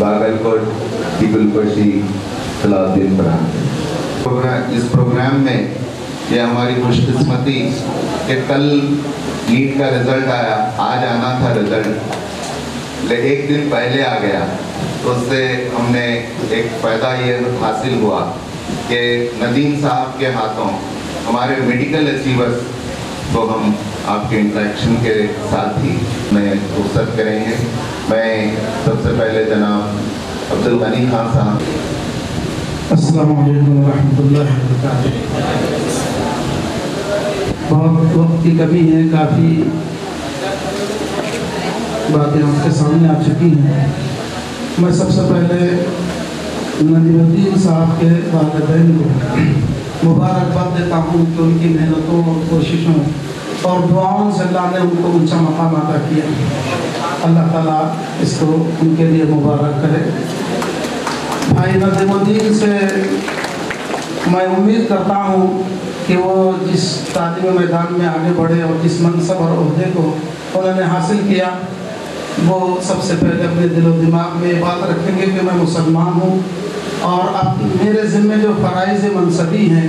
बागलकोट टिकुलकोशी सलाउद्दीन प्रोग्राम इस प्रोग्राम में ये हमारी खुशकिस्मती कि कल नीट का रिज़ल्ट आया, आज आना था रिज़ल्ट। ले, एक दिन पहले आ गया तो उससे हमने एक फ़ायदा ये हासिल हुआ कि नदीम साहब के हाथों, हमारे मेडिकल अचीवर्स को हम आपके इंट्रैक्शन के साथ ही मैं रुख्सत करेंगे। मैं सबसे पहले अब्दुल गनी खान साहब अस्सलाम वालेकुम रहमतुल्लाहि व बरकातुहू बहुत वक्त की कमी है, काफ़ी बातें आपके सामने आ चुकी हैं। मैं सबसे पहले नदीमुद्दीन साहब के वालदेन को मुबारकबाद देता हूँ कि उनकी मेहनतों और कोशिशों और दुआओं से अल्लाह ने उनको ऊँचा मकाम अदा किया। अल्लाह ताला इसको उनके लिए मुबारक करे। भाई नदीमुद्दीन से मैं उम्मीद करता हूँ कि वो जिस तालीमी मैदान में आगे बढ़े और जिस मनसब और अहदे को उन्होंने हासिल किया, वो सबसे पहले अपने दिलो दिमाग में ये बात रखेंगे कि मैं मुसलमान हूँ और अब मेरे ज़िम्मे जो फ़राइज़ मनसबी हैं,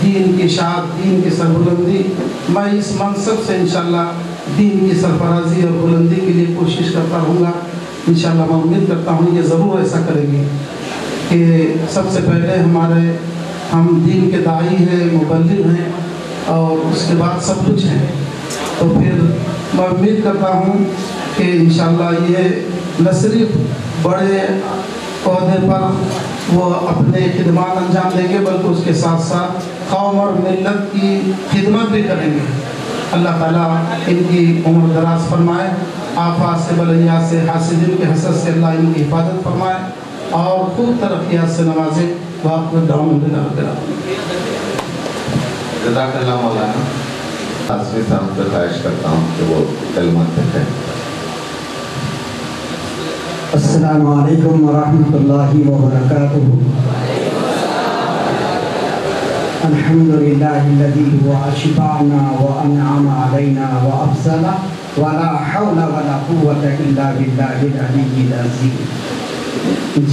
दीन की शाद दीन की सरबुलंदी, मैं इस मनसब से इंशाल्लाह दीन की सरफराजी और बुलंदी के लिए कोशिश करता रहूँगा इंशाल्लाह मैं उम्मीद करता हूँ ये ज़रूर ऐसा करेंगे कि सबसे पहले हमारे, हम दीन के दाई हैं मुबलिग हैं और उसके बाद सब कुछ हैं। तो फिर मैं उम्मीद करता हूँ कि इंशाल्लाह ये न सिर्फ़ बड़े पौधे पर वो अपने खिदमत अंजाम देंगे, बल्कि उसके साथ साथ कौम और मिलत की खिदमत भी करेंगे। अल्लाह ताला इनकी उम्र दराज फरमाए आफात से बलैया से हासिदिन के हसद से अल्लाह इनकी हिफाजत फरमाए और खूब तरक्यात से नवाजे वाक़ डाउन करा। जजाकल्ला मौलाना आसमी साहब से ख्वाहिश करता हूँ कि वो अस्सलाम वालेकुम वरहमतुल्लाहि वबरकातुहू अल्हम्दुलिल्लाहिल्लज़ी हुवा शिफाना व अनअमा अलैना व अफज़ला वला हौला वला कुव्वता इल्ला बिल्लाहिल अलिय्यिल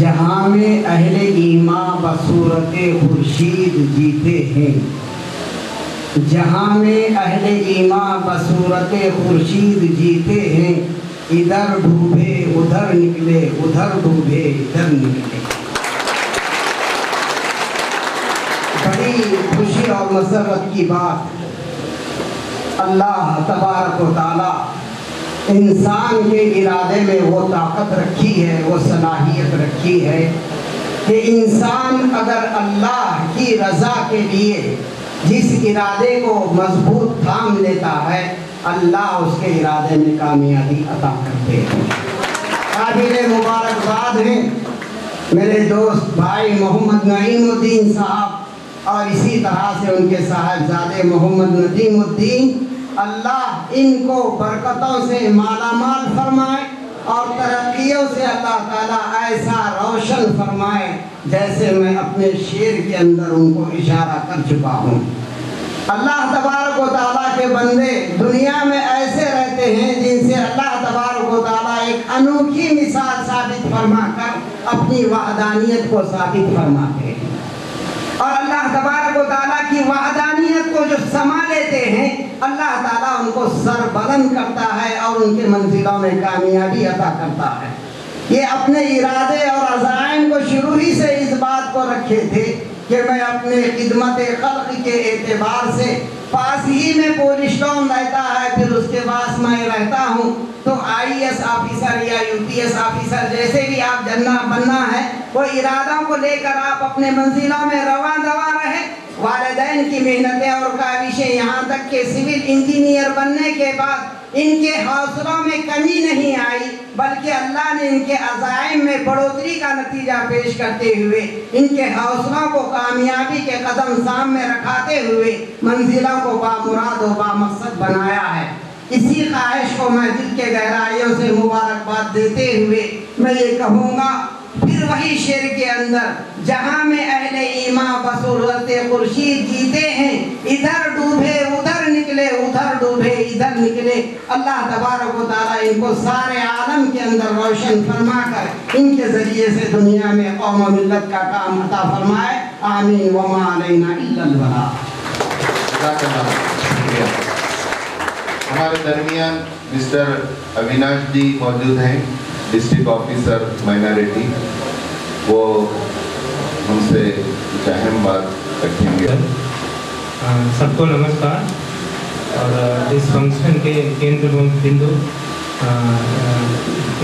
जहाँ में अहले ईमा बसूरत खुर्शीद जीते हैं। जहाँ में अहले ईमा बसूरत खुर्शीद जीते हैं, इधर डूबे, उधर निकले, उधर डूबे, इधर निकले बड़ी खुशी और मसरत की बात। अल्लाह तबारक इंसान के इरादे में वो ताकत रखी है, वो सलाहियत रखी है कि इंसान अगर अल्लाह की रज़ा के लिए जिस इरादे को मज़बूत थाम लेता है, अल्लाह उसके इरादे में कामयाबी अता करते हैं। काबिल मुबारकबाद हैं। मेरे दोस्त भाई मोहम्मद नईमुद्दीन साहब और इसी तरह से उनके साहबजादे मोहम्मद नदीमुद्दीन, अल्लाह इनको बरकतों से माला माल फरमाए और तरक्कियों से अल्लाह ताला ऐसा रोशन फरमाए जैसे मैं अपने शेर के अंदर उनको इशारा कर चुका हूँ। अल्लाह तबारक ताला के बंदे दुनिया में ऐसे रहते हैं जिनसे अल्लाह तबारक ताला एक अनोखी मिसाल साबित फरमा कर अपनी वाहदानियत को साबित फरमाते हैं। और अल्लाह तबारक व ताला की वाहदानियत को जो समा लेते हैं, अल्लाह ताला उनको सर करता है और उनके मंजिलों में कामयाबी अदा करता है। ये अपने इरादे और अजायम को शुरू ही से इस बात को रखे थे कि मैं अपने खिदमत खल्क के एतबार से पास ही में पोलिश टाउन रहता है, फिर उसके पास मैं रहता हूँ। तो आईएएस ऑफिसर या यूपीएस ऑफिसर जैसे भी आप जनना बनना है, वो इरादों को लेकर आप अपने मंजिलों में रवा दवा रहे। वालदेन की मेहनतें और काविशें यहाँ तक के सिविल इंजीनियर बनने के बाद इनके हौसलों में कमी नहीं आई, बल्कि अल्लाह ने इनके अजाइम में बढ़ोतरी का नतीजा पेश करते हुए, इनके हौसलों को कामयाबी के कदम सामने रखाते हुए मंजिलों को बामुराद व बामकसद बनाया है। ख्वाहिश को मैं दिल के गहराइयों से मुबारकबाद देते हुए मैं ये कहूँगा, फिर वही शेर के अंदर, जहाँ में अहले ईमा बसूरत खुर्शीद जीते हैं, इधर डूबे, उधर निकले, उधर डूबे, इधर निकले। अल्लाह तबारक ताला इनको सारे आलम के अंदर रोशन फरमा कर, इनके ज़रिए से दुनिया में कौम व मिल्लत का काम अता फरमाए। आमीन, वमा अलैना इल्लल शुक्रिया। हमारे दरमियान मिस्टर अविनाश जी मौजूद हैं, डिस्ट्रिक्ट ऑफिसर माइनॉरिटी। वो हमसे कुछ अहम बात रखेंगे। सबको नमस्कार। और इस फ़ंक्शन के केंद्र बिंदु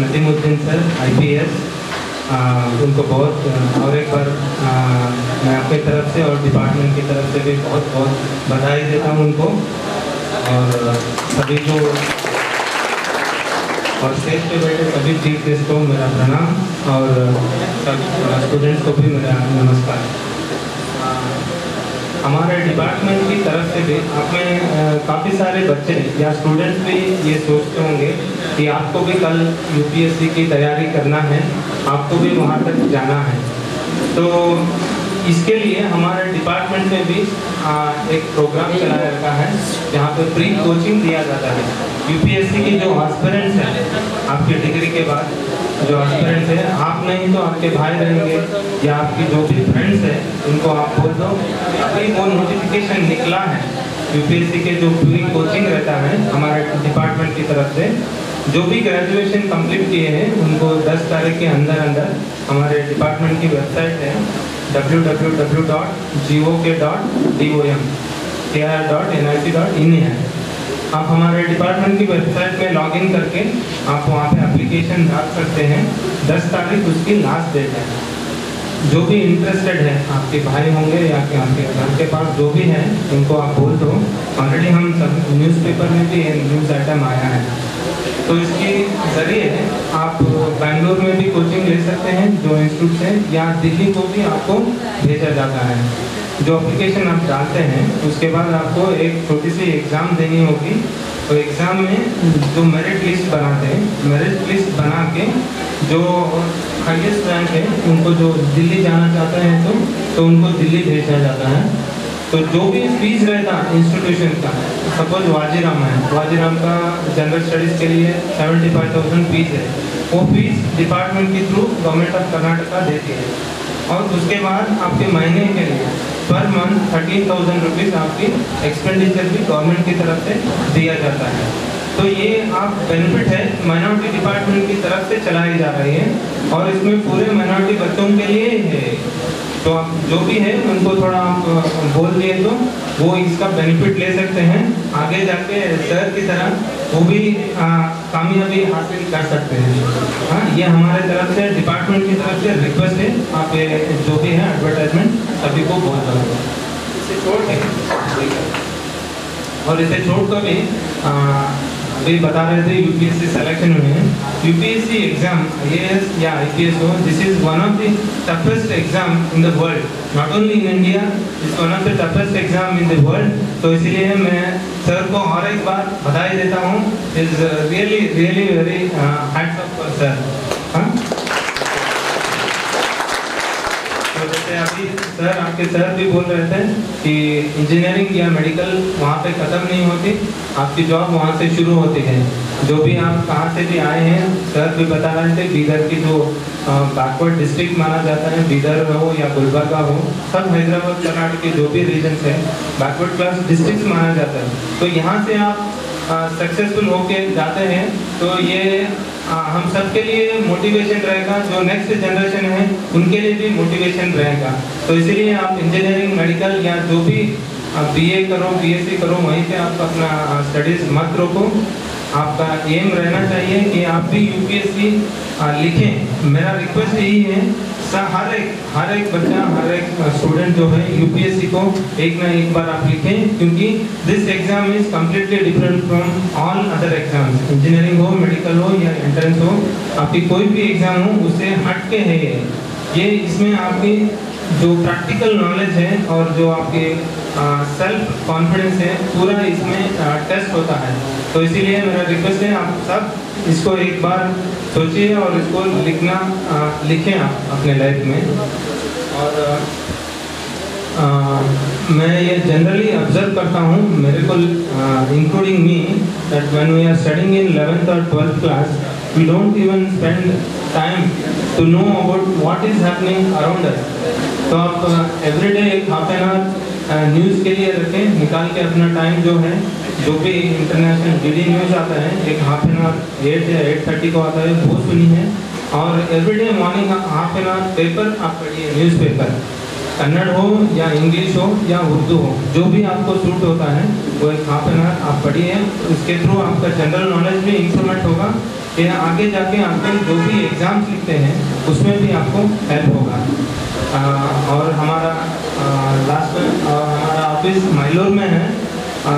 नदीमुद्दीन सर आईपीएस उनको बहुत और एक बार मैं अपनी तरफ़ से और डिपार्टमेंट की तरफ़ से भी बहुत बहुत बधाई देता हूँ उनको। और सभी को और स्टेज पे बैठे सभी चीफ गेस्ट को मेरा प्रणाम और स्टूडेंट्स को भी मेरा नमस्कार। हमारे डिपार्टमेंट की तरफ़ से भी आप में काफ़ी सारे बच्चे या स्टूडेंट्स भी ये सोचते होंगे कि आपको भी कल यूपीएससी की तैयारी करना है, आपको भी वहाँ तक जाना है। तो इसके लिए हमारे डिपार्टमेंट में भी आ, एक प्रोग्राम चलाया रखा है जहाँ पे फ्री कोचिंग दिया जाता है। यूपीएससी की जो एस्पिरेंट्स हैं आपकी डिग्री के बाद जो एस्पिरेंट्स हैं आप नहीं तो आपके भाई रहेंगे या आपकी जो भी फ्रेंड्स हैं उनको आप बोल दो। अभी वो नोटिफिकेशन निकला है यूपीएससी के जो फ्री कोचिंग रहता है हमारे डिपार्टमेंट की तरफ़ से जो भी ग्रेजुएशन कंप्लीट किए हैं उनको 10 तारीख के अंदर अंदर हमारे डिपार्टमेंट की वेबसाइट है www.go.com है। आप हमारे डिपार्टमेंट की वेबसाइट में लॉगिन करके आप वहाँ पे एप्लीकेशन डाल सकते हैं। 10 तारीख उसकी लास्ट डेट है। जो भी इंटरेस्टेड है, आपके भाई होंगे या कि आपके घर के पास जो भी है, उनको आप बोल दो। ऑलरेडी हम सब न्यूज़पेपर में भी न्यूज़ आइटम आया है। तो इसके ज़रिए आप बैंगलोर में भी कोचिंग ले सकते हैं, जो इंस्टीट्यूट से या दिल्ली को भी आपको भेजा जाता है। जो एप्लीकेशन आप डालते हैं, उसके बाद आपको एक छोटी सी एग्ज़ाम देनी होगी। तो एग्ज़ाम में जो मेरिट लिस्ट बनाते हैं मेरिट लिस्ट बना के जो हाइएस्ट रैंक है, उनको जो दिल्ली जाना चाहते हैं तो तो उनको दिल्ली भेजा जाता है। तो जो भी फ़ीस रहता इंस्टीट्यूशन का सपोज़ वाजीराम है। वाजीराम का जनरल स्टडीज़ के लिए सेवेंटी फाइव थाउज़ेंड फ़ीस है। वो फ़ीस डिपार्टमेंट के थ्रू गवर्नमेंट ऑफ़ कर्नाटका देती है। और उसके बाद आपके महीने के लिए per month thirteen thousand rupees आपकी एक्सपेंडिचर भी गवर्नमेंट की तरफ़ से दिया जाता है। तो ये आप बेनिफिट है माइनॉरिटी डिपार्टमेंट की तरफ़ से चलाई जा रही है। और इसमें पूरे माइनॉरिटी बच्चों के लिए है। तो आप जो भी है उनको थोड़ा आप बोल दिए तो वो इसका बेनिफिट ले सकते हैं। आगे जाके सर की तरह वो भी कामयाबी हासिल कर सकते हैं। हाँ ये हमारे तरफ़ से डिपार्टमेंट की तरफ़ से रिक्वेस्ट है। आप ये जो भी है एडवर्टाइजमेंट सभी को बोल दो। इसे छोड़ के और इसे छोड़कर भी अ, अभी बता रहे थे यूपीएससी सिलेक्शन में। यूपीएससी एग्ज़ाम आईएएस या आईपीएस हो this is one of the toughest exam in the world not only in India is one of the toughest exam in the world तो इसलिए मैं सर को और एक बार बधाई देता हूँ। Is really really very hats sir हाँ तो सर, आपके सर भी बोल रहे थे कि इंजीनियरिंग या मेडिकल वहाँ पे ख़त्म नहीं होती, आपकी जॉब वहाँ से शुरू होती है। जो भी आप कहाँ से भी आए हैं, सर भी बता रहे थे, बीदर की जो बैकवर्ड डिस्ट्रिक्ट माना जाता है, बीदर हो या गुलबर्गा हो, सब हैदराबाद, कर्नाटक के जो भी रीजन है बैकवर्ड क्लास डिस्ट्रिक्ट माना जाता है। तो यहाँ से आप सक्सेसफुल होके जाते हैं तो ये आ, हम सब के लिए मोटिवेशन रहेगा जो नेक्स्ट जनरेशन है उनके लिए भी मोटिवेशन रहेगा। तो इसीलिए आप इंजीनियरिंग मेडिकल या जो भी बीए करो बीएससी करो वहीं पे आप अपना स्टडीज़ मत रोको। आपका एम रहना चाहिए कि आप भी यूपीएससी लिखें। मेरा रिक्वेस्ट यही है हर एक हर एक बच्चा, हर एक स्टूडेंट जो है यूपीएससी को एक ना एक बार आप लिखें, क्योंकि this exam is completely different from all other exam engineering हो मेडिकल हो या एंट्रेंस हो, आपकी कोई भी एग्ज़ाम हो उससे हट के है ये। ये इसमें आपकी जो प्रैक्टिकल नॉलेज है और जो आपके सेल्फ कॉन्फिडेंस है पूरा इसमें टेस्ट होता है। तो इसीलिए मेरा रिक्वेस्ट है आप सब इसको एक बार सोचिए और इसको लिखना आ, लिखें आप अपने लाइफ में। और आ, मैं ये जनरली ऑब्ज़र्व करता हूँ मेरे को including me that when we are studying in 11th और 12th class we don't even spend time to know about what is happening around us तो आप एवरीडे एक हाफ़ एन आवर न्यूज़ के लिए रखें, निकाल के अपना टाइम जो है, जो भी इंटरनेशनल डेली न्यूज़ आता है, एक हाफ़ एन आवर एट या एट थर्टी को आता है, वो सुनिए और everyday morning half an hour paper आप पढ़िए न्यूज़पेपर कन्नड़ हो या इंग्लिश हो या उर्दू हो, जो भी आपको सूट होता है, वो एक हाफ़ एन आवर आप पढ़िए। उसके थ्रू आपका जनरल नॉलेज भी इंप्रूवमेंट होगा कि आगे जाके आपके जो भी एग्ज़ाम्स लिखते हैं, उसमें भी आपको हेल्प होगा। और हमारा लास्ट में हमारा ऑफ़िस माइलोर में है। आ,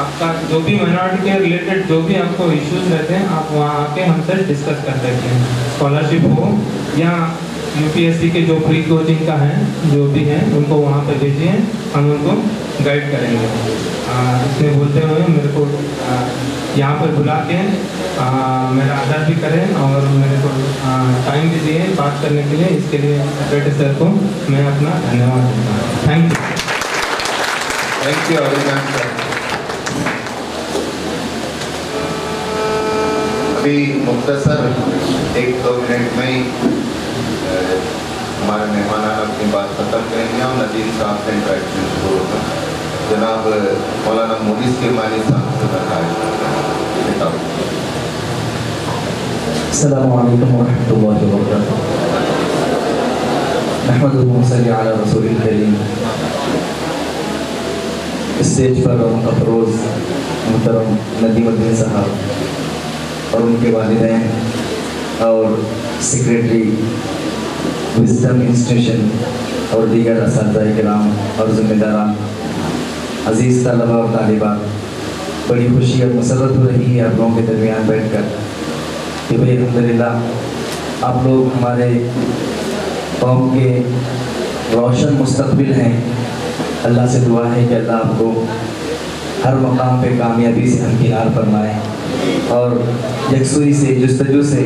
आपका जो भी माइनॉरिटी के रिलेटेड जो भी आपको इश्यूज़ रहते हैं आप वहाँ आके हमसे डिस्कस कर सकते हैं। स्कॉलरशिप हो या यूपीएससी के जो प्री कोचिंग का है जो भी है उनको वहाँ पे भेजिए हम उनको गाइड करेंगे। इसमें बोलते हुए मेरे को आ, यहाँ पर बुला के आ, मेरा आदर भी करें और मेरे को टाइम भी दिए बात करने के लिए। इसके लिए सेक्रेटरी सर को मैं अपना धन्यवाद देता हूँ। Thank you thank you Abhiman sir अभी मुख्तसर एक दो मिनट में ही हमारे मेहमान अपनी बात खत्म करेंगे और नदीम साहब से इंटरेक्शन शुरू होगा। जनाब मौलाना मोदी किरमानी साहब से मैं खारिज करता हूँ बताओ वरहमतुल्लाहि वबरकातुहू नहमदुहु व सल्ली अला रसूलिल करीम स्टेज पर अफरोज़ मुहतरम नदीमुद्दीन साहब और उनके वालिदैन और सेक्रेटरी विजडम इंस्टीट्यूशन और दीगर इस कराम और ज़िम्मेदारान अज़ीज़ तलबा और तालिबात बड़ी खुशी और मसरत हो रही है आप लोगों के दरमियान बैठकर कि भाई अलहमदिल्ला आप लोग हमारे कौम के रोशन मुस्तकबिल हैं। अल्लाह से दुआ है कि अल्लाह आपको हर मकाम पे कामयाबी से हमकिनार फरमाए। और यकसुई से, जस्तजू से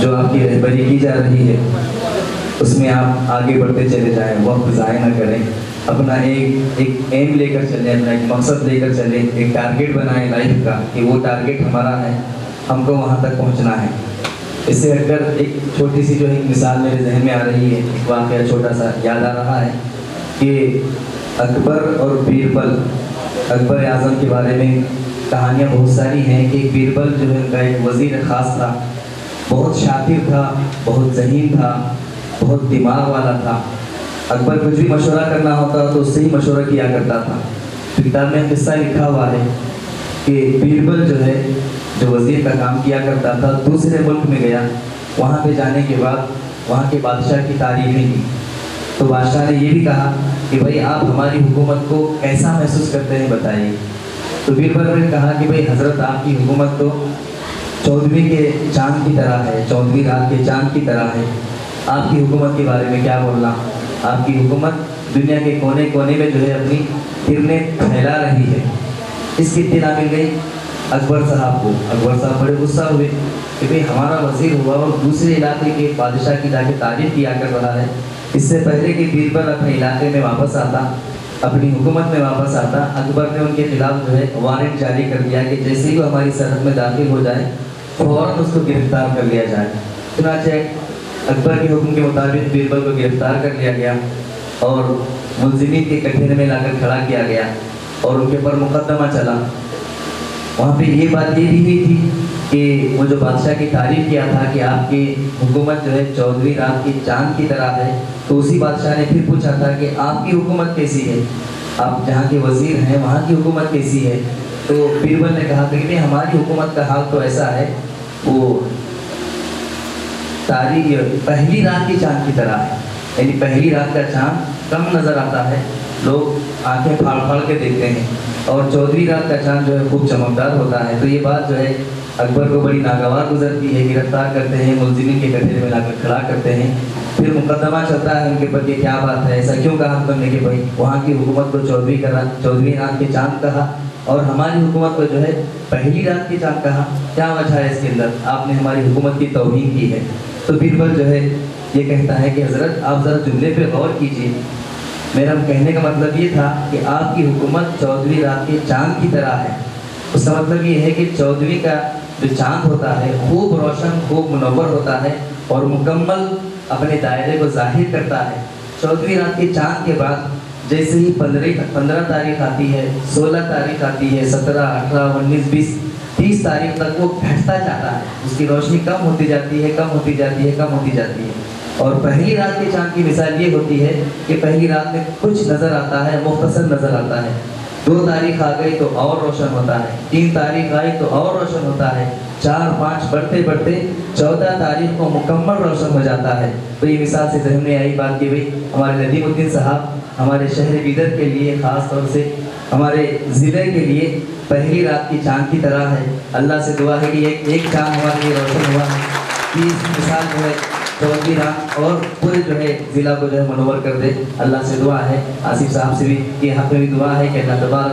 जो आपकी रहबरी की जा रही है, उसमें आप आगे बढ़ते चले जाएँ, वक्त ज़ाय ना करें। अपना एक एक एम लेकर चलें, अपना एक मकसद लेकर चलें, एक टारगेट बनाएँ लाइफ का कि वो टारगेट हमारा है। हमको वहाँ तक पहुँचना है। इससे हटकर एक छोटी सी जो एक मिसाल मेरे जहन में आ रही है वाक़ छोटा सा याद आ रहा है कि अकबर और बीरबल, अकबर आज़म के बारे में कहानियाँ बहुत सारी हैं कि बीरबल जो है उनका एक वज़ीर ख़ास था। बहुत शातिर था, बहुत जहीन था, बहुत दिमाग वाला था। अकबर कुछ भी मशवरा करना होता तो उससे ही मशवरा किया करता था। किताब में किस्सा लिखा हुआ है कि बीरबल जो है जो वज़ीर का काम किया करता था, दूसरे मुल्क में गया। वहाँ पे जाने के बाद, वहाँ के बादशाह की तारीफें की। तो बादशाह ने ये भी कहा कि, भाई, आप हमारी हुकूमत को कैसा महसूस करते हैं, बताइए। तो बीरबल ने कहा कि, भाई, हज़रत, आपकी हुकूमत तो चौदहवीं के चाँद की तरह है, चौदहवीं रात के चाँद की तरह है। आपकी हुकूमत के बारे में क्या बोलना? आपकी हुकूमत दुनिया के कोने कोने में जो है अपनी किरणें फैला रही है। इसकी इत्तला मिल गई। अकबर साहब को। अकबर साहब बड़े गुस्सा हुए कि भाई हमारा वज़ीर हुआ और दूसरे इलाके के बादशाह की जाके तारीफ़ किया कर रहा है। इससे पहले कि बीरबल अपने इलाके में वापस आता, अपनी हुकूमत में वापस आता, अकबर ने उनके खिलाफ जो है वारंट जारी कर दिया कि जैसे ही वो हमारी सरहद में दाखिल हो जाए, फ़ौरन उसको गिरफ़्तार कर लिया जाए। चुनाचे अकबर के हुक्म के मुताबिक बीरबल को गिरफ़्तार कर लिया गया और मुलजिमी के कठिन में लाकर खड़ा किया गया और उनके ऊपर मुकदमा चला। वहाँ पे ये बात ये भी हुई थी कि वो जो बादशाह की तारीफ़ किया था कि आपकी हुकूमत जो है चौधरी रात की चाँद की तरह है तो उसी बादशाह ने फिर पूछा था कि आपकी हुकूमत कैसी है? आप जहाँ के वज़ीर हैं, वहाँ की हुकूमत कैसी है? तो बीरबल ने कहा कि नहीं, हमारी हुकूमत का हाल तो ऐसा है, वो तारीख पहली रात की चाँद की तरह है, यानी पहली रात का चाँद कम नज़र आता है लोग आँखें फाड़ फाड़ के देखते हैं। और चौदहवीं रात का चाँद जो है खूब चमकदार होता है। तो ये बात जो है अकबर को बड़ी नागवार गुजरती है। गिरफ़्तार करते हैं मुलजिमिन के कठेरे में लाकर खड़ा करते हैं। फिर मुकदमा चलता है उनके प्रति, क्या बात है? ऐसा क्यों कहा तुमने कि भाई वहाँ की हुकूमत को चौदहवीं करा चौदहवीं रात के चाँद कहा और हमारी हुकूमत को जो है पहली रात के चाँद कहा? क्या वजह है इसके अंदर? आपने हमारी हुकूमत की तोहन की है। तो बीरबल जो है ये कहता है कि, हज़रत, आप ज़रा जुमले पे गौर कीजिए। मेरा कहने का मतलब ये था कि आपकी हुकूमत चौदहवीं रात के चाँद की तरह है। उसका मतलब ये है कि चौदहवीं का जो चाँद होता है, खूब रोशन, खूब मुनवर होता है और मुकम्मल अपने दायरे को ज़ाहिर करता है। चौदहवीं रात के चाँद के बाद जैसे ही पंद्रह पंद्रह तारीख आती है, सोलह तारीख आती है, सत्रह, अठारह, उन्नीस, बीस, तीस तारीख तक वो घटता जाता है। उसकी रोशनी कम होती जाती है, कम होती जाती है, कम होती जाती है। और पहली रात के चाँद की मिसाल ये होती है कि पहली रात में कुछ नज़र आता है, मुख्तसर नज़र आता है। दो तारीख आ गई तो और रोशन होता है, तीन तारीख आई तो और रोशन होता है, चार पाँच बढ़ते बढ़ते चौदह तारीख को मुकम्मल रोशन हो जाता है। तो ये मिसाल से जहन में आई बात की भाई, हमारे नदीमुद्दीन साहब, हमारे शहर बिदर के लिए ख़ास तौर से, हमारे ज़िले के लिए पहली रात की चाँद की तरह है। अल्लाह से दुआ है कि एक एक चाँद हमारे लिए रोशन हुआ है। इस मिसाल जो है रात और पूरे जो है ज़िला को जो है मनोवर कर दे। अल्लाह से दुआ है, आसिफ साहब से भी कि यहाँ पे भी दुआ है कि अल्लाह तबारक